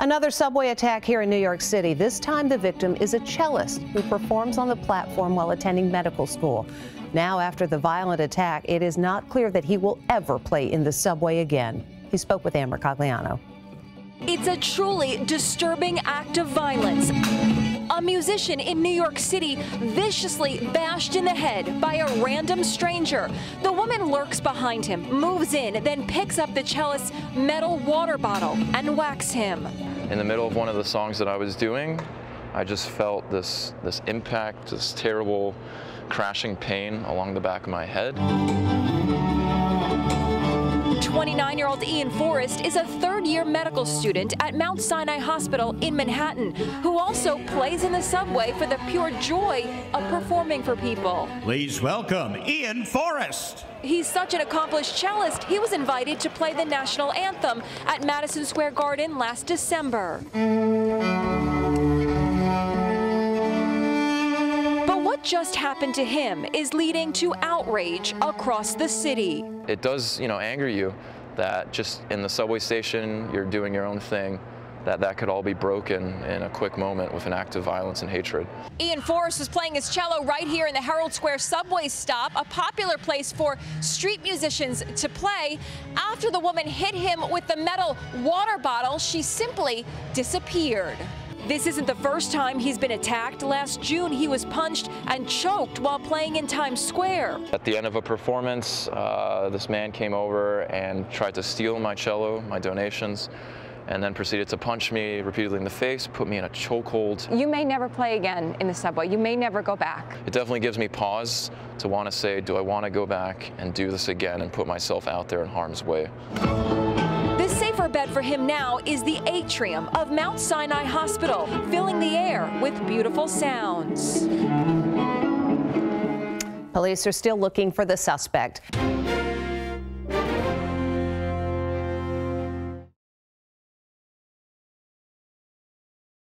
Another subway attack here in New York City. This time the victim is a cellist who performs on the platform while attending medical school. Now, after the violent attack, it is not clear that he will ever play in the subway again. He spoke with Ann Mercogliano. It's a truly disturbing act of violence. A musician in New York City viciously bashed in the head by a random stranger. The woman lurks behind him, moves in, then picks up the cellist's metal water bottle and whacks him. In the middle of one of the songs that I was doing, I just felt this, this impact, this terrible crashing pain along the back of my head. 29-year-old Ian Forrest is a third-year medical student at Mount Sinai Hospital in Manhattan, who also plays in the subway for the pure joy of performing for people. Please welcome Ian Forrest. He's such an accomplished cellist, he was invited to play the national anthem at Madison Square Garden last December. Just happened to him is leading to outrage across the city. It does, you know, anger you that just in the subway station, you're doing your own thing, that that could all be broken in a quick moment with an act of violence and hatred. Ian Forrest was playing his cello right here in the Herald Square subway stop, a popular place for street musicians to play. After the woman hit him with the metal water bottle, she simply disappeared. This isn't the first time he's been attacked. Last June, he was punched and choked while playing in Times Square. At the end of a performance, uh, this man came over and tried to steal my cello, my donations, and then proceeded to punch me repeatedly in the face, put me in a chokehold. You may never play again in the subway. You may never go back. It definitely gives me pause to want to say, do I want to go back and do this again and put myself out there in harm's way? Bed for him now is the atrium of Mount Sinai Hospital, filling the air with beautiful sounds. Police are still looking for the suspect.